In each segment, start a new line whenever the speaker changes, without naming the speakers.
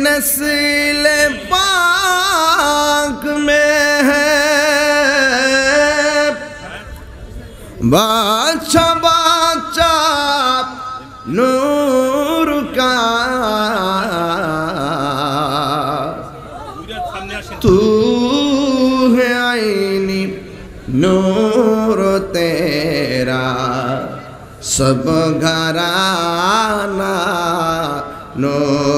नस्ल पाक में है। बाचा बाचा नूर का तू है आईनी, नूर तेरा, सब घराना नूर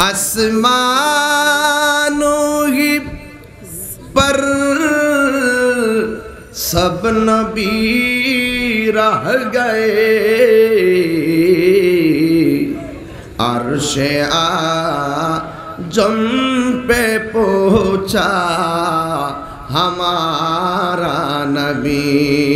आसमानों ही पर सब नबी रह गए। अर्श आ जम पे पहुँचा हमारा नबी।